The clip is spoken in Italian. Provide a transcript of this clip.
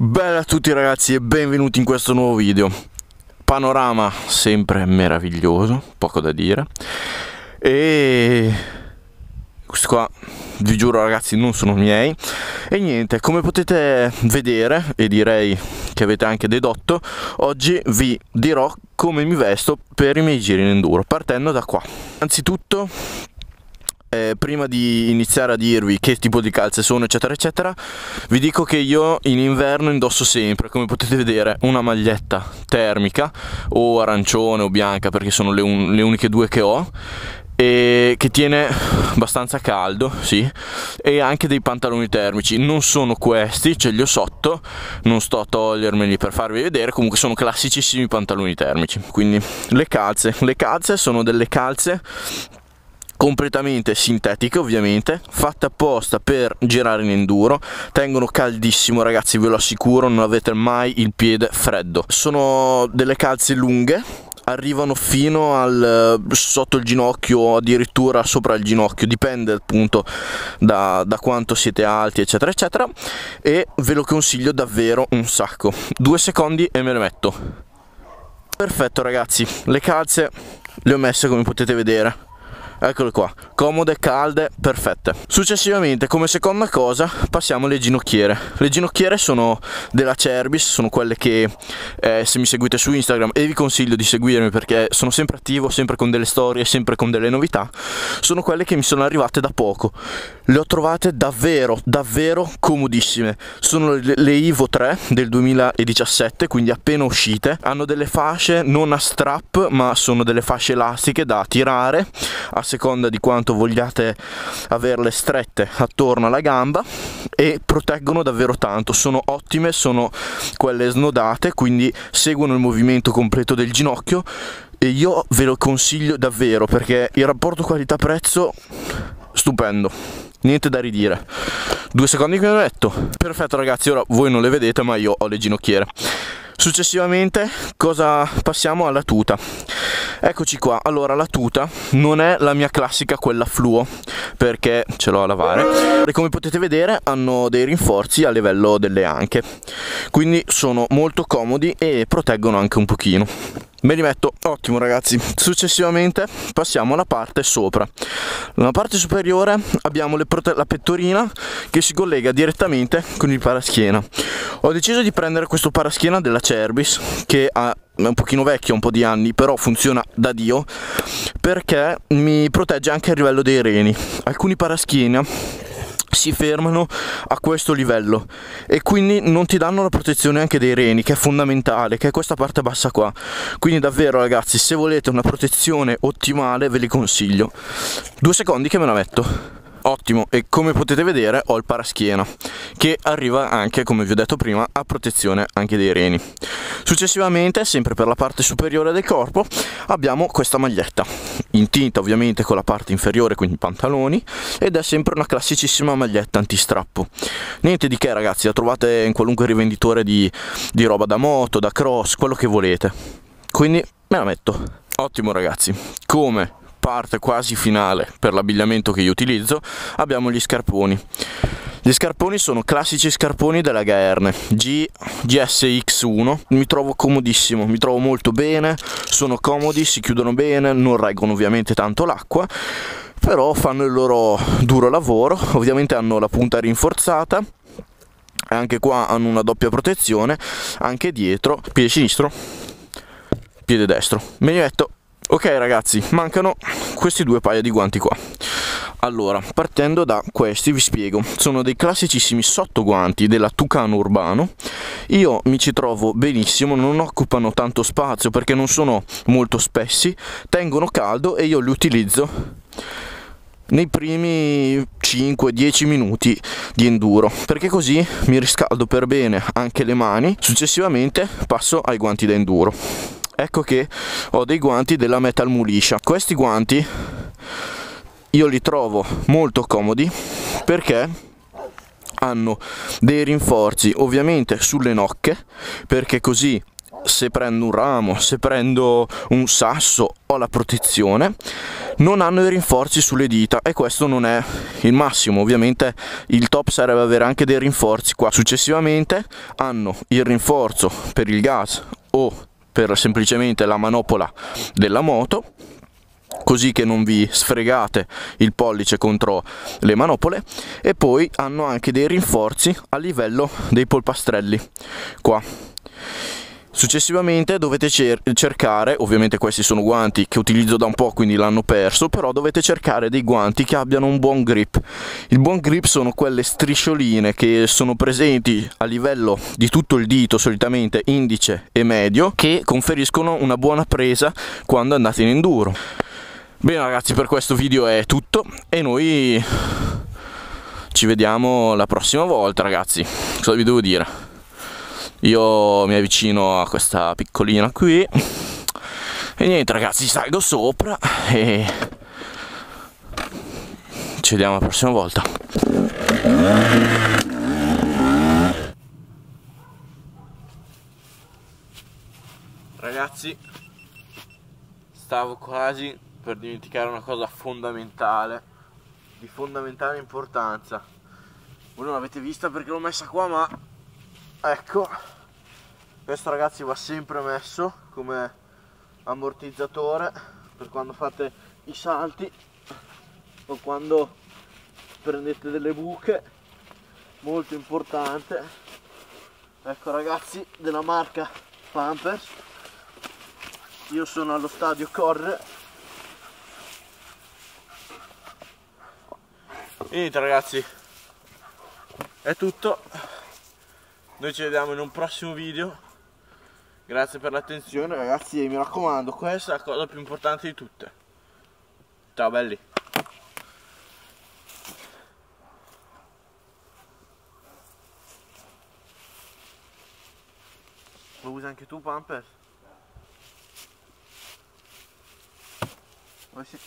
Bella a tutti ragazzi e benvenuti in questo nuovo video. Panorama sempre meraviglioso, poco da dire. E questo qua vi giuro ragazzi non sono miei. E niente, come potete vedere e direi che avete anche dedotto Oggi vi dirò come mi vesto per i miei giri in enduro Partendo da qua. Anzitutto eh, prima di iniziare a dirvi che tipo di calze sono eccetera eccetera vi dico che io in inverno indosso sempre come potete vedere una maglietta termica o arancione o bianca perché sono le, un le uniche due che ho e che tiene abbastanza caldo, sì, e anche dei pantaloni termici. Non sono questi, ce li ho sotto, non sto a togliermeli per farvi vedere, comunque sono classicissimi pantaloni termici. Quindi le calze, le calze sono delle calze completamente sintetiche ovviamente fatte apposta per girare in enduro. Tengono caldissimo ragazzi ve lo assicuro non avete mai il piede freddo. Sono delle calze lunghe arrivano fino al sotto il ginocchio addirittura sopra il ginocchio dipende appunto da, da, quanto siete alti eccetera eccetera e ve lo consiglio davvero un sacco. Due secondi e me le metto. Perfetto ragazzi le calze le ho messe come potete vedere eccole qua. Comode calde perfette. Successivamente come seconda cosa passiamo alle ginocchiere. Le ginocchiere sono della Cerbis sono quelle che eh, se mi seguite su Instagram e vi consiglio di seguirmi perché sono sempre attivo sempre con delle storie sempre con delle novità sono quelle che mi sono arrivate da poco le ho trovate davvero davvero comodissime. Sono le, le Ivo 3 del 2017 quindi appena uscite. Hanno delle fasce non a strap ma sono delle fasce elastiche da tirare a seconda di quanto vogliate averle strette attorno alla gamba e proteggono davvero tanto. Sono ottime sono quelle snodate quindi seguono il movimento completo del ginocchio e io ve lo consiglio davvero perché il rapporto qualità prezzo stupendo niente da ridire. Due secondi che mi metto perfetto ragazzi ora voi non le vedete ma io ho le ginocchiere. Successivamente cosa passiamo alla tuta? Eccoci qua. Allora la tuta non è la mia classica quella fluo perché ce l'ho a lavare. E come potete vedere hanno dei rinforzi a livello delle anche. Quindi sono molto comodi e proteggono anche un pochino me li metto. Ottimo ragazzi. Successivamente passiamo alla parte sopra. Nella parte superiore abbiamo la pettorina che si collega direttamente con il paraschiena. Ho deciso di prendere questo paraschiena della Cerbis che ha è un pochino vecchio, un po' di anni, però funziona da Dio perché mi protegge anche a livello dei reni. Alcuni paraschiena si fermano a questo livello e quindi non ti danno la protezione anche dei reni che è fondamentale che è questa parte bassa qua. Quindi davvero ragazzi se volete una protezione ottimale ve li consiglio. Due secondi che me la metto ottimo. E come potete vedere ho il paraschiena che arriva anche come vi ho detto prima a protezione anche dei reni. Successivamente sempre per la parte superiore del corpo abbiamo questa maglietta in tinta ovviamente con la parte inferiore quindi pantaloni ed è sempre una classicissima maglietta antistrappo. Niente di che ragazzi la trovate in qualunque rivenditore di, di roba da moto da cross quello che volete. Quindi me la metto. Ottimo ragazzi. Come parte quasi finale per l'abbigliamento che io utilizzo abbiamo gli scarponi. Gli scarponi sono classici scarponi della Gaerne G, GSX1 mi trovo comodissimo mi trovo molto bene sono comodi si chiudono bene non reggono ovviamente tanto l'acqua però fanno il loro duro lavoro. Ovviamente hanno la punta rinforzata anche qua hanno una doppia protezione anche dietro piede sinistro piede destro. Me li ok ragazzi mancano questi due paia di guanti qua. Allora partendo da questi vi spiego. Sono dei classicissimi sottoguanti della Tucano Urbano. Io mi ci trovo benissimo non occupano tanto spazio perché non sono molto spessi. Tengono caldo e io li utilizzo nei primi 5-10 minuti di enduro perché così mi riscaldo per bene anche le mani. Successivamente passo ai guanti da enduro ecco che ho dei guanti della Metal Mulisha. Questi guanti io li trovo molto comodi perché hanno dei rinforzi ovviamente sulle nocche perché così se prendo un ramo, se prendo un sasso ho la protezione. Non hanno i rinforzi sulle dita e questo non è il massimo. Ovviamente il top sarebbe avere anche dei rinforzi qua. Successivamente hanno il rinforzo per il gas o per semplicemente la manopola della moto così che non vi sfregate il pollice contro le manopole e poi hanno anche dei rinforzi a livello dei polpastrelli qua Successivamente dovete cer cercare, ovviamente questi sono guanti che utilizzo da un po' quindi l'hanno perso, però dovete cercare dei guanti che abbiano un buon grip. Il buon grip sono quelle striscioline che sono presenti a livello di tutto il dito, solitamente indice e medio, che conferiscono una buona presa quando andate in enduro. Bene ragazzi per questo video è tutto e noi ci vediamo la prossima volta ragazzi, cosa vi devo dire? Io mi avvicino a questa piccolina qui e niente ragazzi salgo sopra e ci vediamo la prossima volta. Ragazzi stavo quasi per dimenticare una cosa fondamentale, di fondamentale importanza. Voi non l'avete vista perché l'ho messa qua, ma ecco, questo ragazzi va sempre messo come ammortizzatore per quando fate i salti o quando prendete delle buche, molto importante. Ecco ragazzi della marca Pampers, io sono allo stadio Corre. Niente ragazzi. È tutto noi ci vediamo in un prossimo video grazie per l'attenzione ragazzi e mi raccomando questa è la cosa più importante di tutte ciao belli lo usi anche tu Pampers? Oh sì.